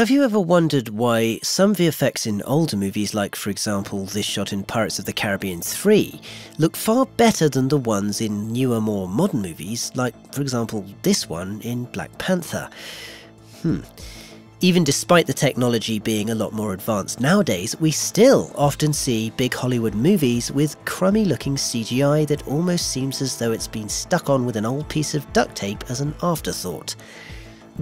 Have you ever wondered why some VFX in older movies, like for example this shot in Pirates of the Caribbean 3, look far better than the ones in newer, more modern movies, like for example this one in Black Panther? Hmm. Even despite the technology being a lot more advanced nowadays, we still often see big Hollywood movies with crummy looking CGI that almost seems as though it's been stuck on with an old piece of duct tape as an afterthought.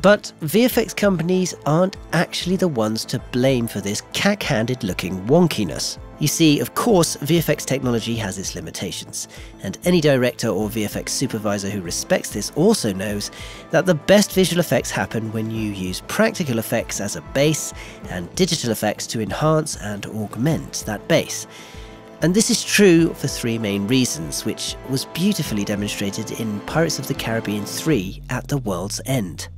But VFX companies aren't actually the ones to blame for this cack-handed looking wonkiness. You see, of course, VFX technology has its limitations, and any director or VFX supervisor who respects this also knows that the best visual effects happen when you use practical effects as a base and digital effects to enhance and augment that base. And this is true for three main reasons, which was beautifully demonstrated in Pirates of the Caribbean 3 at the world's end.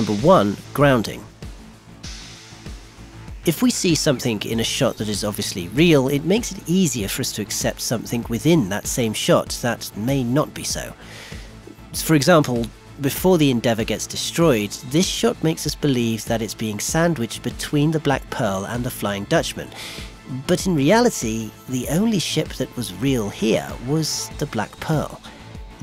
Number one, grounding. If we see something in a shot that is obviously real, it makes it easier for us to accept something within that same shot that may not be so. For example, before the Endeavour gets destroyed, this shot makes us believe that it's being sandwiched between the Black Pearl and the Flying Dutchman. But in reality, the only ship that was real here was the Black Pearl.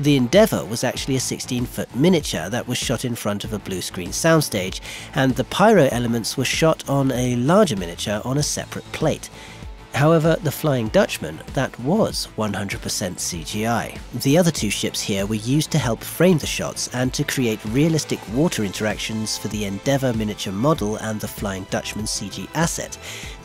The Endeavour was actually a 16 foot miniature that was shot in front of a blue screen soundstage, and the pyro elements were shot on a larger miniature on a separate plate. However, the Flying Dutchman, that was 100% CGI. The other two ships here were used to help frame the shots and to create realistic water interactions for the Endeavour miniature model and the Flying Dutchman CG asset,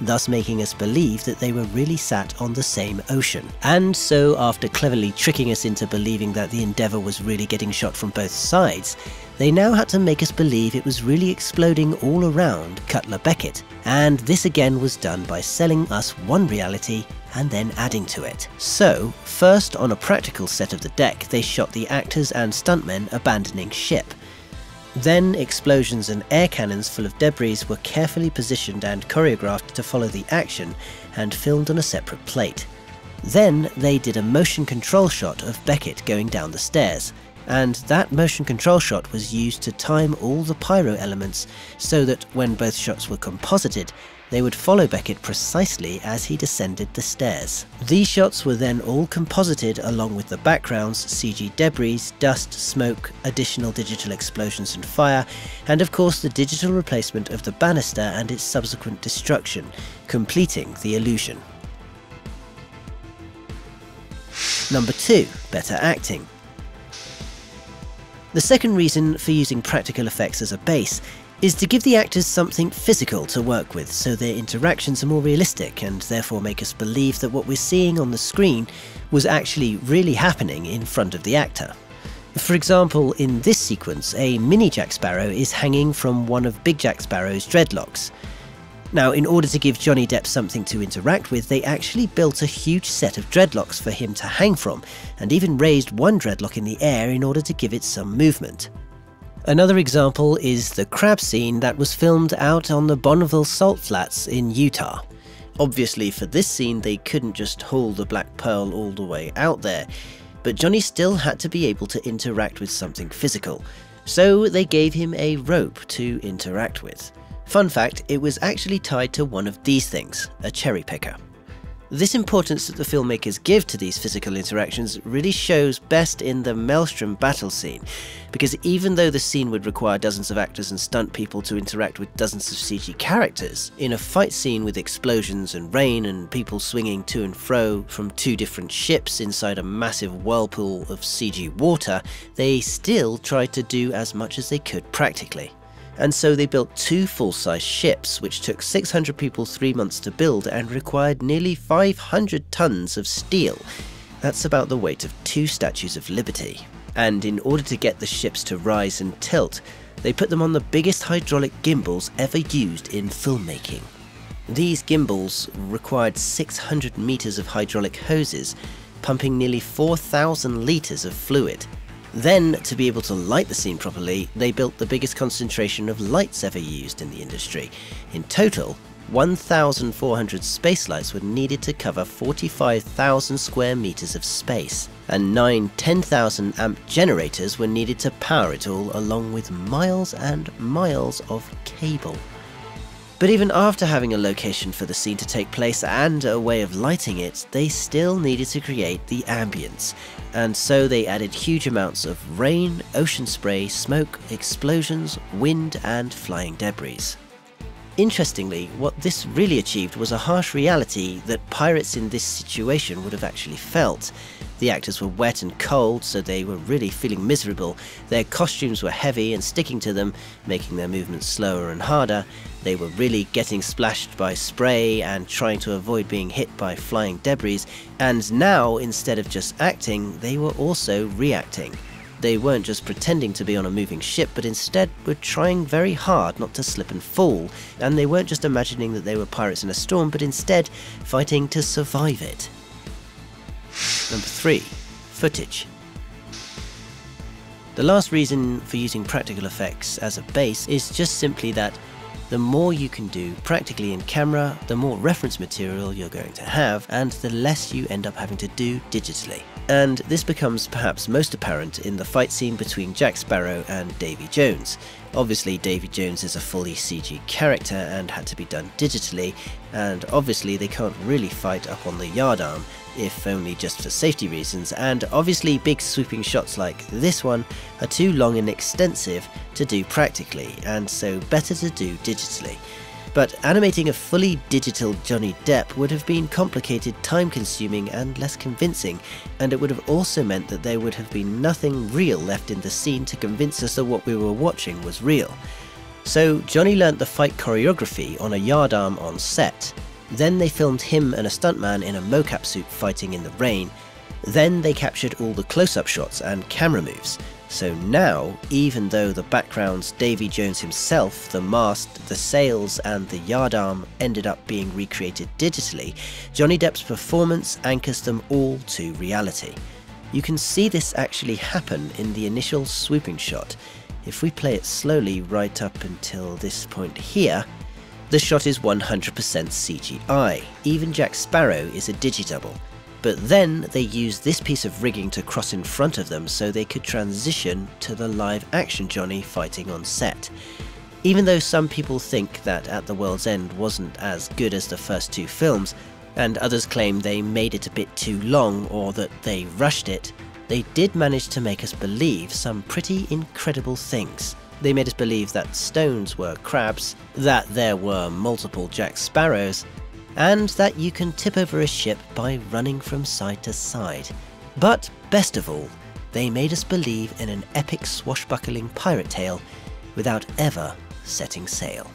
thus making us believe that they were really sat on the same ocean. And so, after cleverly tricking us into believing that the Endeavour was really getting shot from both sides, they now had to make us believe it was really exploding all around Cutler Beckett, and this again was done by selling us one reality and then adding to it. So, first on a practical set of the deck, they shot the actors and stuntmen abandoning ship. Then, explosions and air cannons full of debris were carefully positioned and choreographed to follow the action and filmed on a separate plate. Then, they did a motion control shot of Beckett going down the stairs, and that motion control shot was used to time all the pyro elements so that when both shots were composited, they would follow Beckett precisely as he descended the stairs. These shots were then all composited along with the backgrounds, CG debris, dust, smoke, additional digital explosions and fire, and of course the digital replacement of the banister and its subsequent destruction, completing the illusion. Number 2. Better acting. The second reason for using practical effects as a base is to give the actors something physical to work with so their interactions are more realistic and therefore make us believe that what we're seeing on the screen was actually really happening in front of the actor. For example, in this sequence, a mini Jack Sparrow is hanging from one of Big Jack Sparrow's dreadlocks. Now, in order to give Johnny Depp something to interact with, they actually built a huge set of dreadlocks for him to hang from, and even raised one dreadlock in the air in order to give it some movement. Another example is the crab scene that was filmed out on the Bonneville Salt Flats in Utah. Obviously, for this scene, they couldn't just haul the Black Pearl all the way out there, but Johnny still had to be able to interact with something physical, so they gave him a rope to interact with. Fun fact, it was actually tied to one of these things, a cherry picker. This importance that the filmmakers give to these physical interactions really shows best in the Maelstrom battle scene, because even though the scene would require dozens of actors and stunt people to interact with dozens of CG characters, in a fight scene with explosions and rain and people swinging to and fro from two different ships inside a massive whirlpool of CG water, they still tried to do as much as they could practically and so they built two full-size ships, which took 600 people three months to build and required nearly 500 tons of steel. That's about the weight of two Statues of Liberty. And in order to get the ships to rise and tilt, they put them on the biggest hydraulic gimbals ever used in filmmaking. These gimbals required 600 meters of hydraulic hoses, pumping nearly 4,000 liters of fluid, Then, to be able to light the scene properly, they built the biggest concentration of lights ever used in the industry. In total, 1,400 space lights were needed to cover 45,000 square meters of space, and nine 10,000 amp generators were needed to power it all, along with miles and miles of cable. But even after having a location for the scene to take place and a way of lighting it, they still needed to create the ambience, and so they added huge amounts of rain, ocean spray, smoke, explosions, wind, and flying debris. Interestingly, what this really achieved was a harsh reality that pirates in this situation would have actually felt. The actors were wet and cold, so they were really feeling miserable. Their costumes were heavy and sticking to them, making their movements slower and harder. They were really getting splashed by spray and trying to avoid being hit by flying debris. And now, instead of just acting, they were also reacting. They weren't just pretending to be on a moving ship, but instead were trying very hard not to slip and fall, and they weren't just imagining that they were pirates in a storm, but instead fighting to survive it. Number 3. Footage. The last reason for using practical effects as a base is just simply that the more you can do practically in camera, the more reference material you're going to have, and the less you end up having to do digitally and this becomes perhaps most apparent in the fight scene between Jack Sparrow and Davy Jones. Obviously, Davy Jones is a fully CG character and had to be done digitally, and obviously they can't really fight up on the yardarm, if only just for safety reasons, and obviously big sweeping shots like this one are too long and extensive to do practically, and so better to do digitally. But animating a fully digital Johnny Depp would have been complicated, time consuming, and less convincing, and it would have also meant that there would have been nothing real left in the scene to convince us that what we were watching was real. So Johnny learnt the fight choreography on a yardarm on set. Then they filmed him and a stuntman in a mocap suit fighting in the rain. Then they captured all the close up shots and camera moves. So now, even though the backgrounds Davy Jones himself, the mast, the sails, and the yardarm ended up being recreated digitally, Johnny Depp's performance anchors them all to reality. You can see this actually happen in the initial swooping shot. If we play it slowly right up until this point here, the shot is 100% CGI. Even Jack Sparrow is a digidouble. But then they used this piece of rigging to cross in front of them so they could transition to the live action Johnny fighting on set. Even though some people think that At the World's End wasn't as good as the first two films, and others claim they made it a bit too long or that they rushed it, they did manage to make us believe some pretty incredible things. They made us believe that stones were crabs, that there were multiple Jack Sparrows, and that you can tip over a ship by running from side to side. But best of all, they made us believe in an epic swashbuckling pirate tale without ever setting sail.